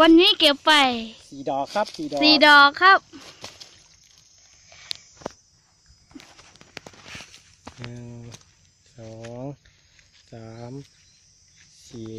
วันนี้เก็บไปสี่ดอกครับสี่ดอกสี่ดอกครับหนึ่งสองสามสี่